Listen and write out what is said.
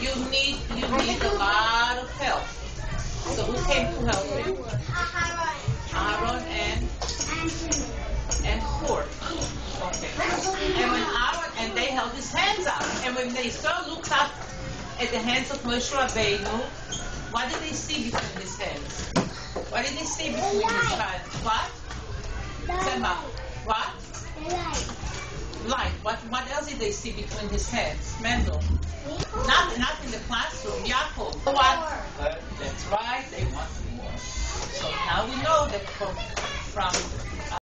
you need you need a lot of help. So who came to help him? Aaron and and Hur. Okay. And when Aaron and they held his hands up, and when they saw looked up at the hands of Moshe Rabbeinu, what did they see between his hands? What did they see between his hands? What? What? Light. What what else did they see between his hands? Mendel. Right. They want more. So now we know that from from